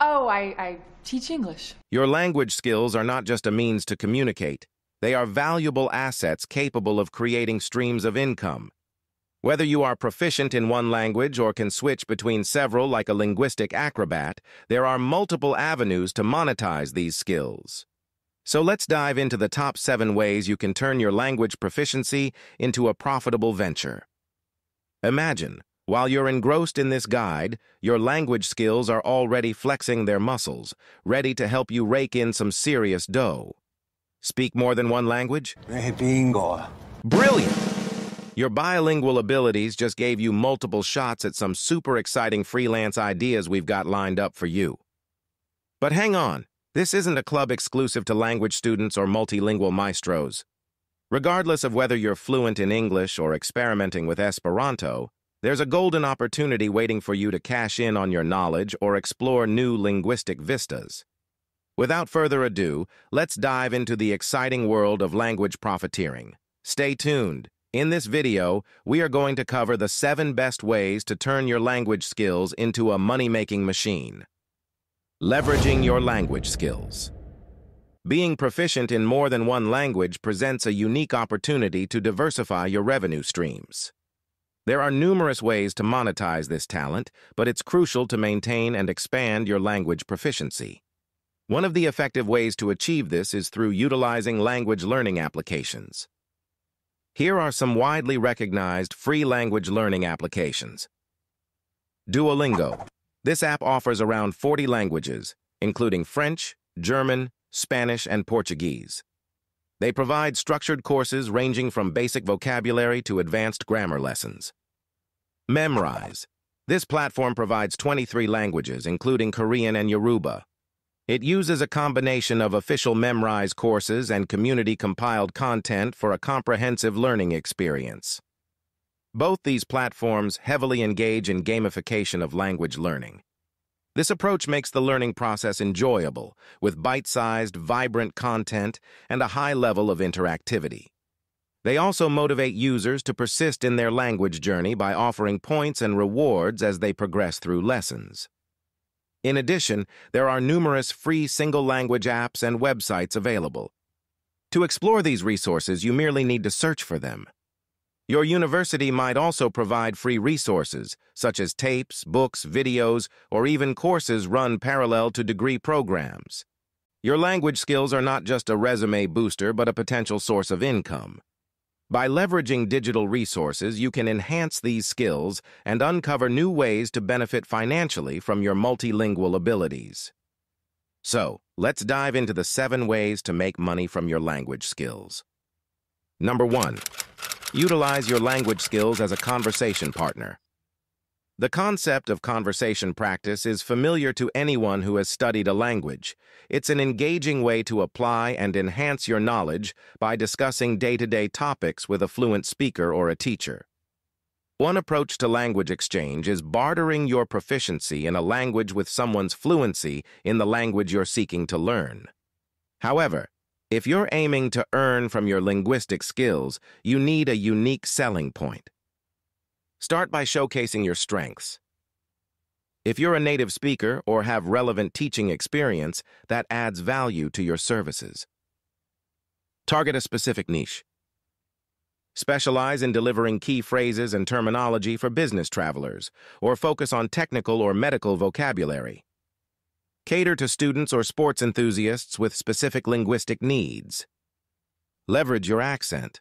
Oh, I, I teach English. Your language skills are not just a means to communicate. They are valuable assets capable of creating streams of income. Whether you are proficient in one language or can switch between several like a linguistic acrobat, there are multiple avenues to monetize these skills. So let's dive into the top seven ways you can turn your language proficiency into a profitable venture. Imagine, while you're engrossed in this guide, your language skills are already flexing their muscles, ready to help you rake in some serious dough. Speak more than one language? Brilliant! Your bilingual abilities just gave you multiple shots at some super exciting freelance ideas we've got lined up for you. But hang on, this isn't a club exclusive to language students or multilingual maestros. Regardless of whether you're fluent in English or experimenting with Esperanto, there's a golden opportunity waiting for you to cash in on your knowledge or explore new linguistic vistas. Without further ado, let's dive into the exciting world of language profiteering. Stay tuned. In this video, we are going to cover the seven best ways to turn your language skills into a money-making machine. Leveraging your language skills. Being proficient in more than one language presents a unique opportunity to diversify your revenue streams. There are numerous ways to monetize this talent, but it's crucial to maintain and expand your language proficiency. One of the effective ways to achieve this is through utilizing language learning applications. Here are some widely recognized free language learning applications. Duolingo. This app offers around 40 languages, including French, German, Spanish, and Portuguese. They provide structured courses ranging from basic vocabulary to advanced grammar lessons. Memrise. This platform provides 23 languages, including Korean and Yoruba. It uses a combination of official Memrise courses and community-compiled content for a comprehensive learning experience. Both these platforms heavily engage in gamification of language learning. This approach makes the learning process enjoyable, with bite-sized, vibrant content and a high level of interactivity. They also motivate users to persist in their language journey by offering points and rewards as they progress through lessons. In addition, there are numerous free single-language apps and websites available. To explore these resources, you merely need to search for them. Your university might also provide free resources, such as tapes, books, videos, or even courses run parallel to degree programs. Your language skills are not just a resume booster, but a potential source of income. By leveraging digital resources, you can enhance these skills and uncover new ways to benefit financially from your multilingual abilities. So, let's dive into the seven ways to make money from your language skills. Number one, Utilize your language skills as a conversation partner. The concept of conversation practice is familiar to anyone who has studied a language. It's an engaging way to apply and enhance your knowledge by discussing day-to-day -day topics with a fluent speaker or a teacher. One approach to language exchange is bartering your proficiency in a language with someone's fluency in the language you're seeking to learn. However, if you're aiming to earn from your linguistic skills, you need a unique selling point. Start by showcasing your strengths. If you're a native speaker or have relevant teaching experience, that adds value to your services. Target a specific niche. Specialize in delivering key phrases and terminology for business travelers, or focus on technical or medical vocabulary. Cater to students or sports enthusiasts with specific linguistic needs. Leverage your accent.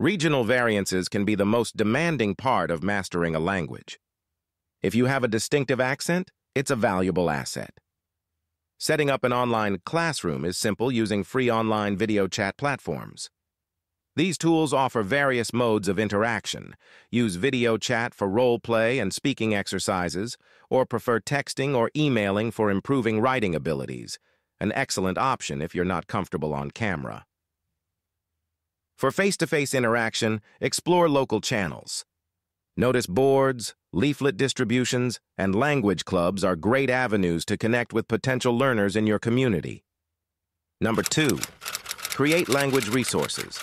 Regional variances can be the most demanding part of mastering a language. If you have a distinctive accent, it's a valuable asset. Setting up an online classroom is simple using free online video chat platforms. These tools offer various modes of interaction. Use video chat for role play and speaking exercises, or prefer texting or emailing for improving writing abilities, an excellent option if you're not comfortable on camera. For face-to-face -face interaction, explore local channels. Notice boards, leaflet distributions, and language clubs are great avenues to connect with potential learners in your community. Number two, create language resources.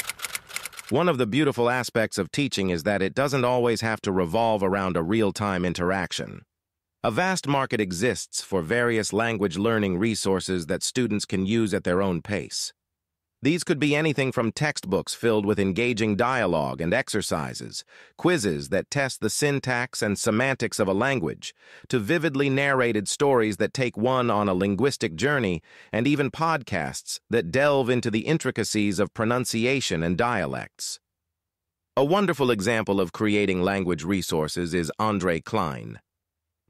One of the beautiful aspects of teaching is that it doesn't always have to revolve around a real-time interaction. A vast market exists for various language learning resources that students can use at their own pace. These could be anything from textbooks filled with engaging dialogue and exercises, quizzes that test the syntax and semantics of a language, to vividly narrated stories that take one on a linguistic journey, and even podcasts that delve into the intricacies of pronunciation and dialects. A wonderful example of creating language resources is Andre Klein.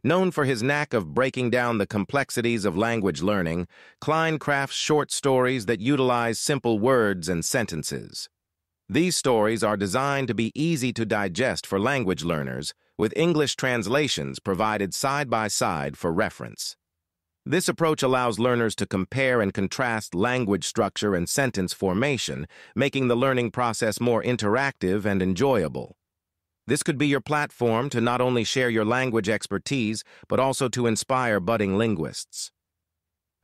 Known for his knack of breaking down the complexities of language learning, Klein crafts short stories that utilize simple words and sentences. These stories are designed to be easy to digest for language learners, with English translations provided side by side for reference. This approach allows learners to compare and contrast language structure and sentence formation, making the learning process more interactive and enjoyable. This could be your platform to not only share your language expertise, but also to inspire budding linguists.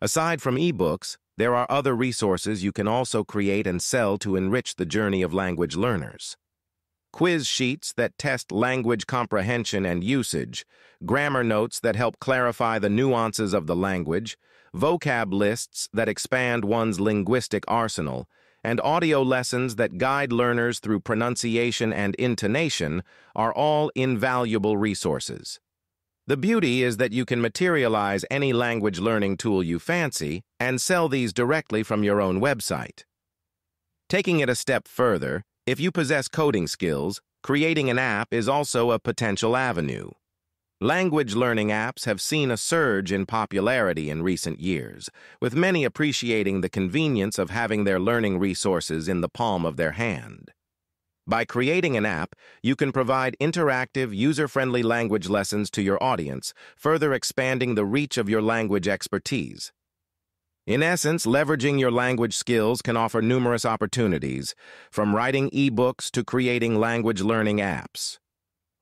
Aside from ebooks, there are other resources you can also create and sell to enrich the journey of language learners. Quiz sheets that test language comprehension and usage, grammar notes that help clarify the nuances of the language, vocab lists that expand one's linguistic arsenal, and audio lessons that guide learners through pronunciation and intonation are all invaluable resources. The beauty is that you can materialize any language learning tool you fancy and sell these directly from your own website. Taking it a step further, if you possess coding skills, creating an app is also a potential avenue. Language learning apps have seen a surge in popularity in recent years, with many appreciating the convenience of having their learning resources in the palm of their hand. By creating an app, you can provide interactive, user-friendly language lessons to your audience, further expanding the reach of your language expertise. In essence, leveraging your language skills can offer numerous opportunities, from writing ebooks to creating language learning apps.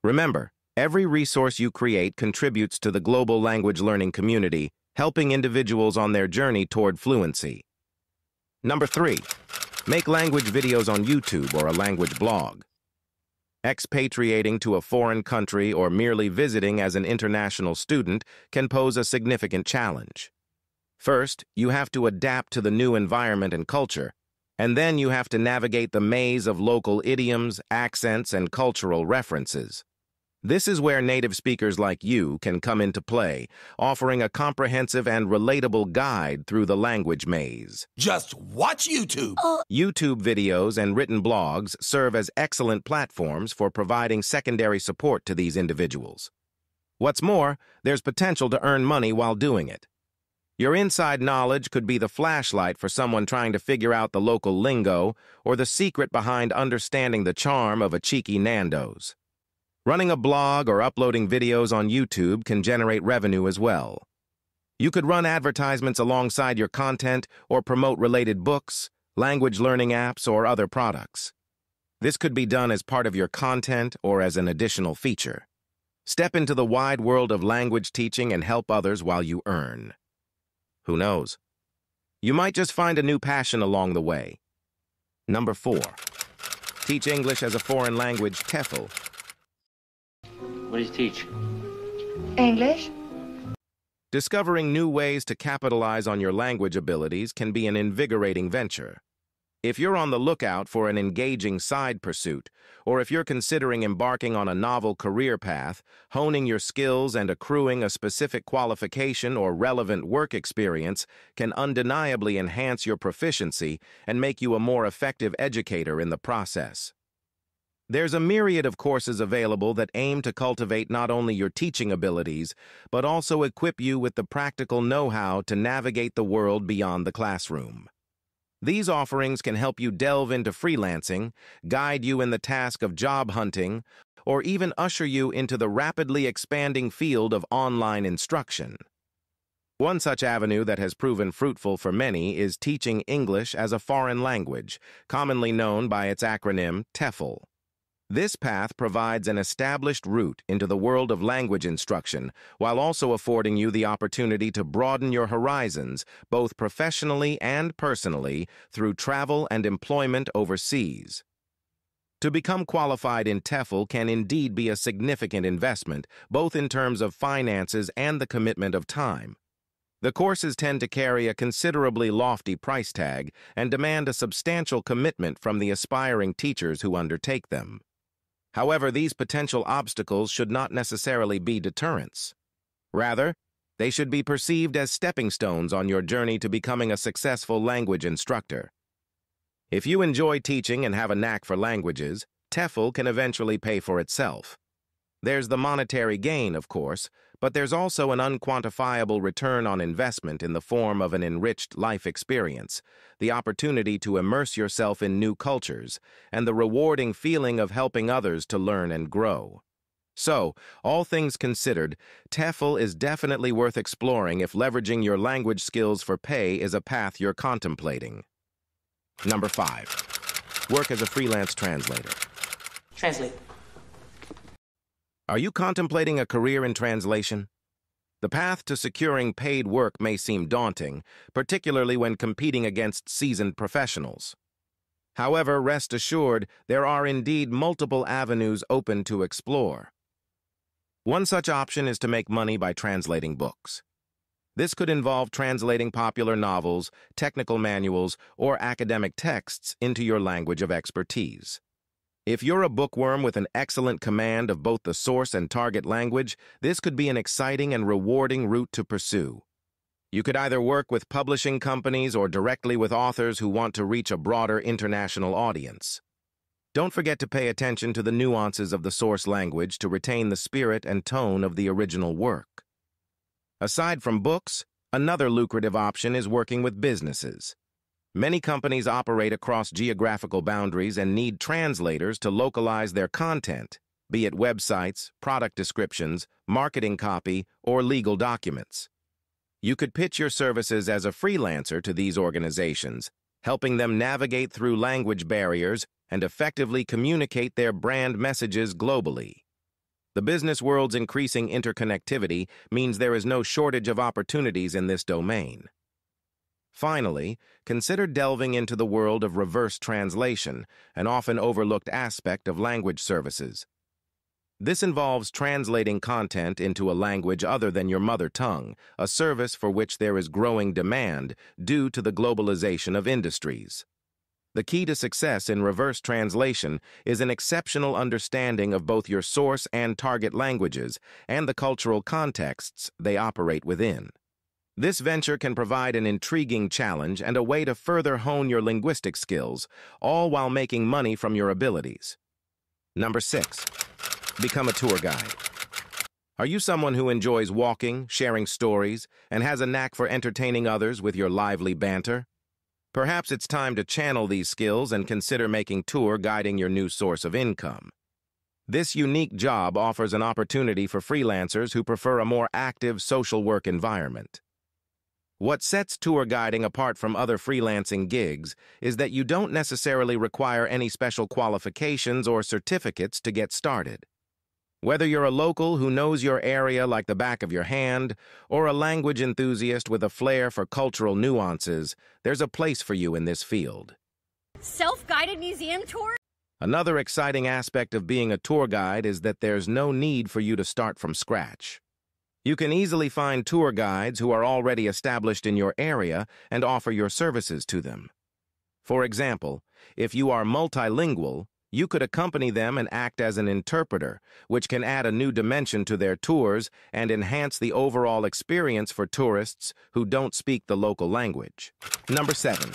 Remember, Every resource you create contributes to the global language learning community, helping individuals on their journey toward fluency. Number three, make language videos on YouTube or a language blog. Expatriating to a foreign country or merely visiting as an international student can pose a significant challenge. First, you have to adapt to the new environment and culture, and then you have to navigate the maze of local idioms, accents, and cultural references. This is where native speakers like you can come into play, offering a comprehensive and relatable guide through the language maze. Just watch YouTube. Uh. YouTube videos and written blogs serve as excellent platforms for providing secondary support to these individuals. What's more, there's potential to earn money while doing it. Your inside knowledge could be the flashlight for someone trying to figure out the local lingo or the secret behind understanding the charm of a cheeky Nando's. Running a blog or uploading videos on YouTube can generate revenue as well. You could run advertisements alongside your content or promote related books, language learning apps, or other products. This could be done as part of your content or as an additional feature. Step into the wide world of language teaching and help others while you earn. Who knows? You might just find a new passion along the way. Number four, teach English as a foreign language TEFL what do you teach? English. Discovering new ways to capitalize on your language abilities can be an invigorating venture. If you're on the lookout for an engaging side pursuit, or if you're considering embarking on a novel career path, honing your skills and accruing a specific qualification or relevant work experience can undeniably enhance your proficiency and make you a more effective educator in the process. There's a myriad of courses available that aim to cultivate not only your teaching abilities, but also equip you with the practical know-how to navigate the world beyond the classroom. These offerings can help you delve into freelancing, guide you in the task of job hunting, or even usher you into the rapidly expanding field of online instruction. One such avenue that has proven fruitful for many is teaching English as a foreign language, commonly known by its acronym TEFL. This path provides an established route into the world of language instruction, while also affording you the opportunity to broaden your horizons, both professionally and personally, through travel and employment overseas. To become qualified in TEFL can indeed be a significant investment, both in terms of finances and the commitment of time. The courses tend to carry a considerably lofty price tag and demand a substantial commitment from the aspiring teachers who undertake them. However, these potential obstacles should not necessarily be deterrents. Rather, they should be perceived as stepping stones on your journey to becoming a successful language instructor. If you enjoy teaching and have a knack for languages, TEFL can eventually pay for itself. There's the monetary gain, of course, but there's also an unquantifiable return on investment in the form of an enriched life experience, the opportunity to immerse yourself in new cultures, and the rewarding feeling of helping others to learn and grow. So, all things considered, TEFL is definitely worth exploring if leveraging your language skills for pay is a path you're contemplating. Number five, work as a freelance translator. Translate. Are you contemplating a career in translation? The path to securing paid work may seem daunting, particularly when competing against seasoned professionals. However, rest assured, there are indeed multiple avenues open to explore. One such option is to make money by translating books. This could involve translating popular novels, technical manuals, or academic texts into your language of expertise. If you're a bookworm with an excellent command of both the source and target language, this could be an exciting and rewarding route to pursue. You could either work with publishing companies or directly with authors who want to reach a broader international audience. Don't forget to pay attention to the nuances of the source language to retain the spirit and tone of the original work. Aside from books, another lucrative option is working with businesses. Many companies operate across geographical boundaries and need translators to localize their content, be it websites, product descriptions, marketing copy, or legal documents. You could pitch your services as a freelancer to these organizations, helping them navigate through language barriers and effectively communicate their brand messages globally. The business world's increasing interconnectivity means there is no shortage of opportunities in this domain. Finally, consider delving into the world of reverse translation, an often overlooked aspect of language services. This involves translating content into a language other than your mother tongue, a service for which there is growing demand due to the globalization of industries. The key to success in reverse translation is an exceptional understanding of both your source and target languages and the cultural contexts they operate within. This venture can provide an intriguing challenge and a way to further hone your linguistic skills, all while making money from your abilities. Number six, become a tour guide. Are you someone who enjoys walking, sharing stories, and has a knack for entertaining others with your lively banter? Perhaps it's time to channel these skills and consider making tour guiding your new source of income. This unique job offers an opportunity for freelancers who prefer a more active social work environment. What sets tour guiding apart from other freelancing gigs is that you don't necessarily require any special qualifications or certificates to get started. Whether you're a local who knows your area like the back of your hand, or a language enthusiast with a flair for cultural nuances, there's a place for you in this field. Self-guided museum tour? Another exciting aspect of being a tour guide is that there's no need for you to start from scratch. You can easily find tour guides who are already established in your area and offer your services to them. For example, if you are multilingual, you could accompany them and act as an interpreter, which can add a new dimension to their tours and enhance the overall experience for tourists who don't speak the local language. Number seven,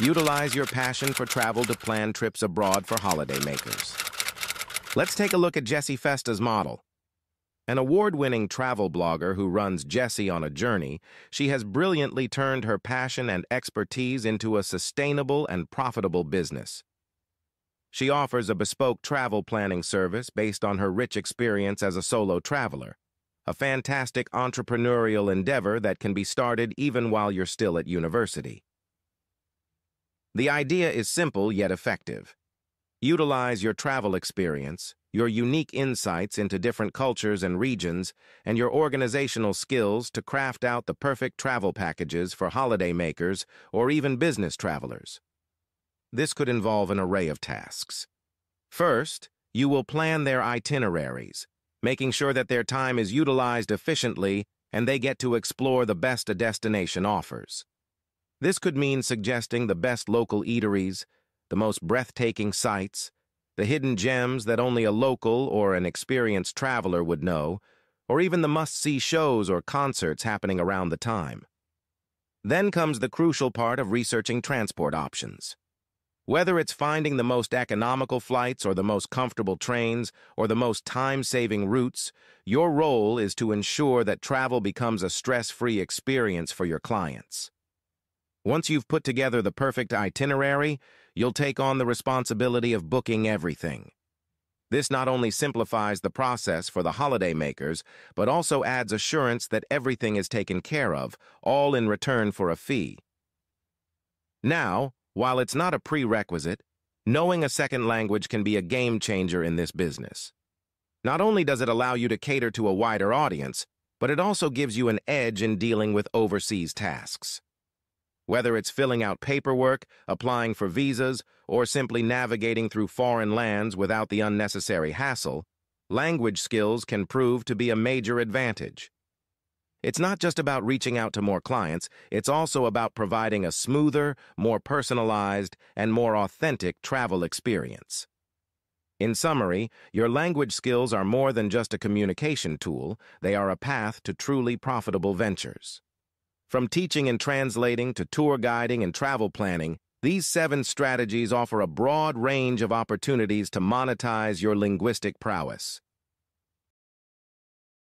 utilize your passion for travel to plan trips abroad for holidaymakers. Let's take a look at Jessie Festa's model. An award-winning travel blogger who runs Jessie on a Journey, she has brilliantly turned her passion and expertise into a sustainable and profitable business. She offers a bespoke travel planning service based on her rich experience as a solo traveler, a fantastic entrepreneurial endeavor that can be started even while you're still at university. The idea is simple yet effective. Utilize your travel experience, your unique insights into different cultures and regions, and your organizational skills to craft out the perfect travel packages for holidaymakers or even business travelers. This could involve an array of tasks. First, you will plan their itineraries, making sure that their time is utilized efficiently and they get to explore the best a destination offers. This could mean suggesting the best local eateries, the most breathtaking sights, the hidden gems that only a local or an experienced traveler would know, or even the must-see shows or concerts happening around the time. Then comes the crucial part of researching transport options. Whether it's finding the most economical flights or the most comfortable trains or the most time-saving routes, your role is to ensure that travel becomes a stress-free experience for your clients. Once you've put together the perfect itinerary, you'll take on the responsibility of booking everything. This not only simplifies the process for the holiday makers, but also adds assurance that everything is taken care of, all in return for a fee. Now, while it's not a prerequisite, knowing a second language can be a game changer in this business. Not only does it allow you to cater to a wider audience, but it also gives you an edge in dealing with overseas tasks. Whether it's filling out paperwork, applying for visas, or simply navigating through foreign lands without the unnecessary hassle, language skills can prove to be a major advantage. It's not just about reaching out to more clients, it's also about providing a smoother, more personalized, and more authentic travel experience. In summary, your language skills are more than just a communication tool, they are a path to truly profitable ventures. From teaching and translating to tour guiding and travel planning, these seven strategies offer a broad range of opportunities to monetize your linguistic prowess.